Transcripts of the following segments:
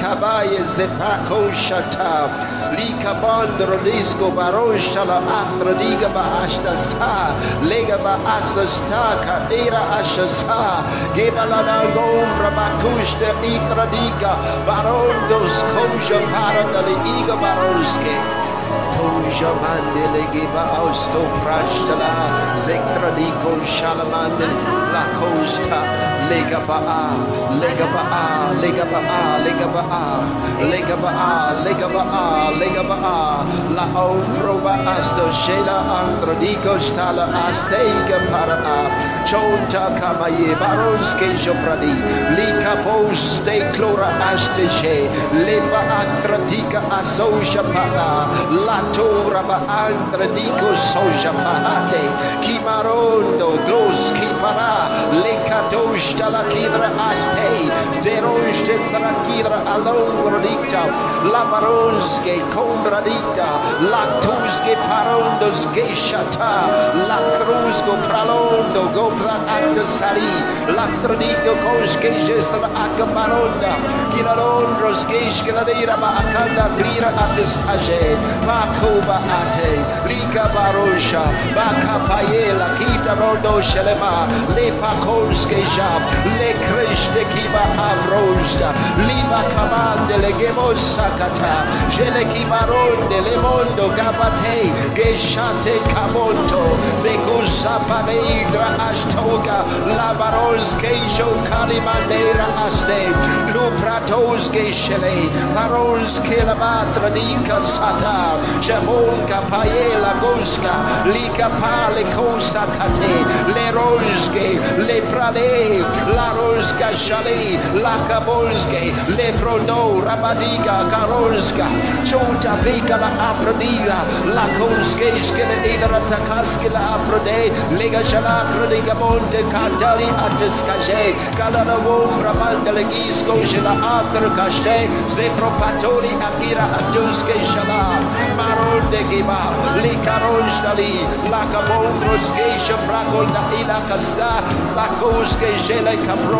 Cabaia Pacochata, Lica Bondro Disco Baroshala Afra Liga Bahashtasa, Lega Bahasasta, Kadira Ashasa, Gibalanangombra Bakushta Itra Liga, Baron dos Kosha Parada Liga Baroske. Toja mandele giba austo prashtala zekra diko shalamande la costa lega ba lega ba lega ba lega ba lega ba lega ba lega ba la omproba asto shela andro diko stala asteiga para chonta kamaye baronske jopradi lika poste clora asteshe leba akratika asosha para latura ba andra dico soja mahate. Kimarondo glos kipara. Lekatoshta la kidra aste. Deroshte tra alongro la baronske combra dicta la tuske parondos geshata la cruzgo pralondo gobra anda sari la tradito koske gestra akabaronda kiralondros gesh la dira ba akanda grira atistage Bakuba ate, Lika barosha, Baka payela, Kita rodo shelema, Le pakolske jab, Krishte kiba avrosta, Liba kamande le sakata, Jele kibaronde le mondo gabate, Geshate kamonto, Le kusapane idra ashtoga, La baronske jo kalimandera aste, Lu pratos geshele, Paronske la matra dika sata, Shevonka Paela Goska, Lika Pale Costa Kate, Le Roske, Le Prade, La Roska Shale, La Kabolske, Le Prodo, Rabadiga, Karonska, Chota Vika La Afrodila, La Konske, Skele Idra Takaske La Afrode, Lega Shalakra de Gamonte, Katali Atiskaje, Kalana Wom, Rabanda Legisko, Shela Atra Kashte, Zefro Patoli, Akira Atuske Shala, Maronde Giba, Likaronstali, Lakabondros Geisha Brakolda Ila Kasta, Lakoske Jele Capron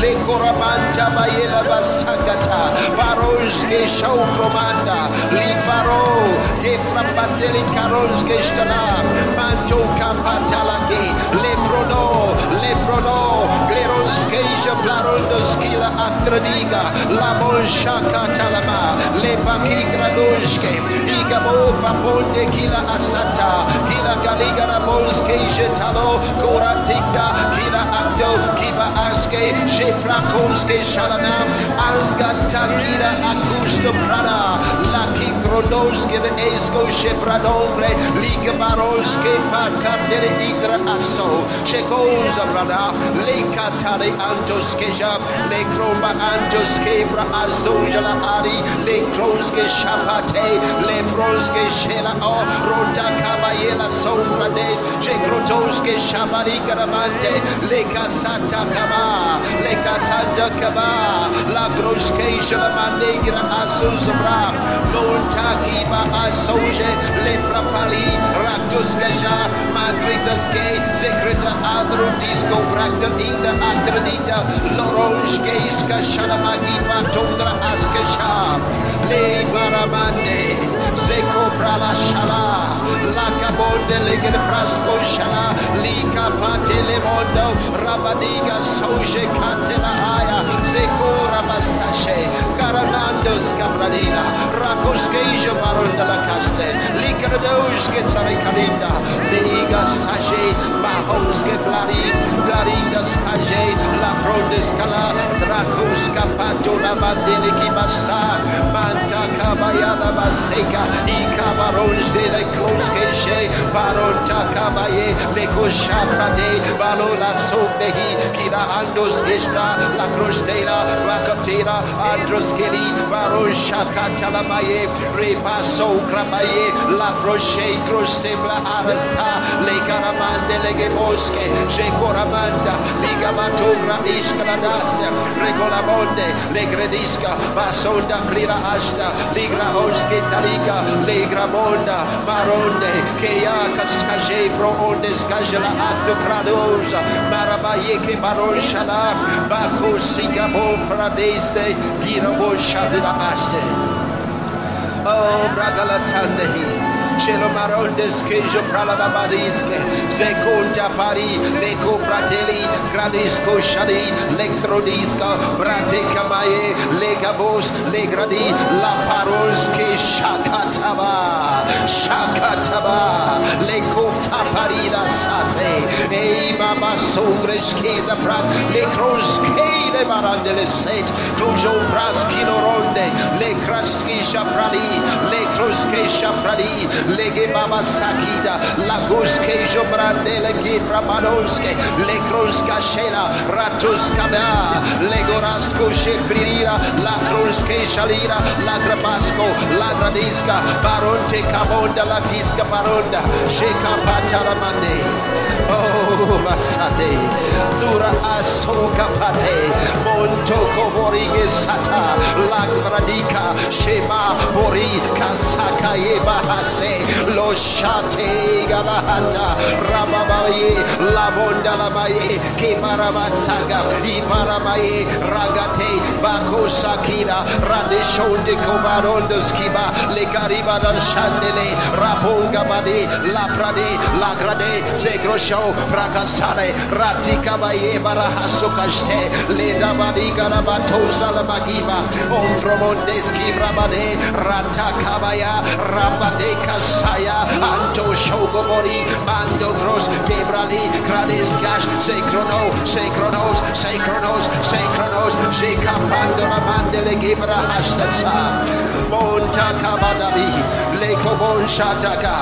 Le Korabanta Bayela Basakata, Baroske, Shaukromanda, Li Faro, Ke Frapateli Karonske Stana, Manto Kapatalaki, Le Prono, Le Prono, Gleronske, Shaplarondoskila Akradiga, La Bolshaka Talama, Le Pakigra Doshke, Igabo Ponte Kila Asata, Kila Galiga Rabolske, Jetalo, Koratikta, Kila Akto, Kiva Aske, Shefrakonske Shalana, Angata Kila Akusto Prana, Laki Kronoske, the Esko Shepradombre, Liga Baroske, Pakatele Igra Aso, Shekoza Brada, Leka Tale Antoskeja, Le Kromba Antoskebra Astojala Ari, Le Kroske Shapate, Le Broske Shela O, Ronda Kabayela Sombra Des, Chekrotoske Shabari Garamante, Le Casata Kaba, Le Casanta Kaba, La Groske Shalamandegra Asuzabra, Lonta Kiba Asoje, Le Frapali, Raktuskaja, Madridaske, Secreta Adru Disco Brakta Inda Adradita, Loroshke Iska Shalamagi Matondra Askasha, Le Baramande, Zeko Prala Shala, La Cabonde Leged Prasco Shala, Lika Pate Lemondo, Rabadiga Soje Catela Aya, Zeko Rabastashe, Caranando Scabradina, Rakoskeja Baron de la Caste, Likradoske Tsarekalinda, Liga Saje, Bahoske Blari, Blarinda Skaje, La Prodescala, Drakoska Pato La Bandeliki Basta, Mantaka Ikabayada Baseka, Baron Takabaye, Lekosha Prade, Balola Sobehi, Kira Andos Ishta, La Krostela, Rakatela, Androskeli, Baron Shaka Talamaye, Repaso Krabaye, La Crochet, Krostebla Arasta, Lekaramande Legebosque, Shekoramanta, Ligamatura Ishkaladasta, Regolamonde, Legredisca, Basonda Krira Ashta, Ligra Oski Talika, Legra Monda, Maronde, Kea Kaskaje, Pro Ondes Kajala Atto Kradosa, Marabaye Ke Baron Shala, Bako Sikabo Fradeste, Girabo Shadila Ashe. Oh, Bragala Sandehi. Cielo marondes che io pralava badische, seconda pari, leco fratelli, gradisco shadi, lectrodisca, brate kamaye, legabos, legradi, la paros che shakataba, shakataba, leco faparida sate, e mama songre schesa prat, le croske le barandele set, crujo praskino ronde, le kraski shapradi, le croske shapradi, lege baba sakita la guske jobrande le kifra le kruska shela ratuska ba le gorasko sheprira la kruske shalira la grabasco la gradiska baronte kabonda la kiska baronda sheka pachara mande oh masate dura asoka pate monto koborige sata la gradika shema bori kasaka yeba hase lo shate galahata rababaye labonda lamaye kibarabasaga iparamaye ragate bako sakira radeshonde kobarondo skiba le kariba da shandele raponga bade la prade la grade zegrosho prakasare ratika baye barahaso kashte le dabadi garabato salamagiba on fromondes kibrabade ratakabaya rabade kasaya anto shogobori mando gros kebrali grades gash sekrono sekronos sekronos sekronos sekapando la mandele gibra hastasa monta kabadali leko bon shataka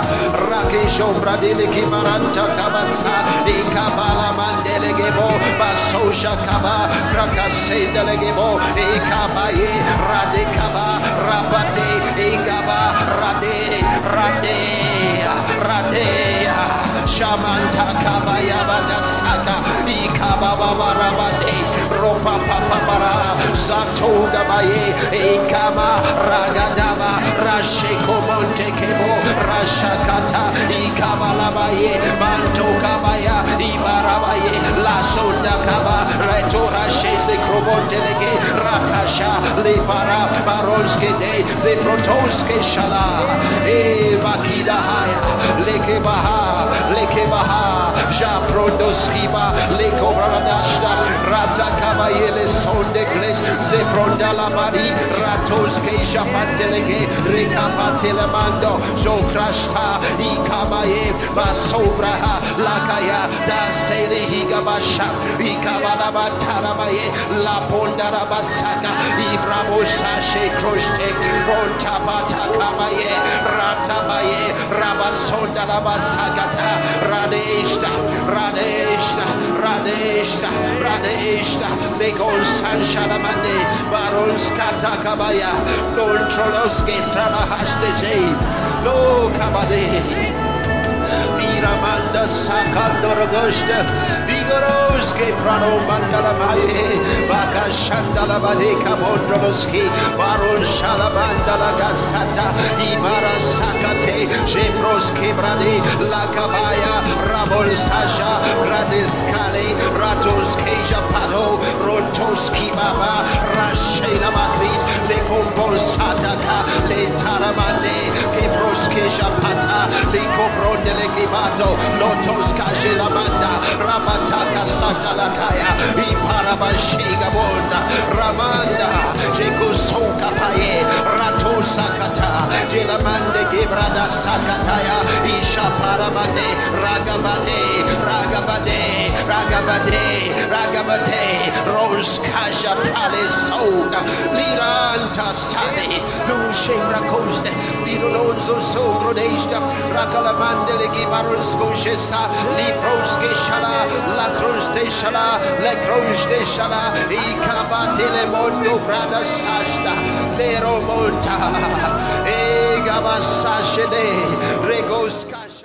rake shombra dele kimaranta kabasa ikabala mandele gebo baso shakaba rakase dele gebo ikabaye radekaba rabate igaba rade rade rade shamanta kabaya badasaka ikababa rabade ropa papa para satoga baye ikama ragadaba rasheko monte kebo rashakata ikabala baye manto kabaya ibarabaye la sonda kaba reto rashese krobontelege rakasha le para baronske de ze protonske shala e bakida haya leke baha leke baha ja prondoskiba leko bradashta rata kabayele sonde gles ze prondala mari ratoske shapantelege rekapatele mando jo krashta ikabaye basobraha lakaya dastele higabasha ikabala batarabaye la pondara basaka ibrabo sashe kroshte rontabata kabaye ratabaye rabasonda radeshta radeshta San sanshalamande barons katakabaya kontrolos getrana hasteze lo kabade Miramanda sakandoro goshta Vigoroske prano mandala maye Baka shandala badeka bondrogoski Baron shalamandala gasata Ibara sakate Jebroske brade Lakabaya Rabol sasha Gradiskale Ratoske japano Rontoski baba Rashela makris Le kombon sataka Le taramande Kebroske japata Le kobronde le kibato Lotos kajela manda Ramataka satalakaya Iparabashiga bonda Ramanda Jekusoka paye Rato sakata Jelamande gibrada sakataya Isha paramande Ragabade Ragabade Ragabade Ragabade Roska Kasha Pale Soga, Liranta Sade, Lushe Rakoste, Lirolonzo Sogro Desta, Rakalamandele Gibaronsko Shesa, Liproske Shala, La Cruz de Shala, La Cruz de Shala, Ikabatele Mondo Brada Sashta, Lero Monta, Egabasashede, Regoskasha.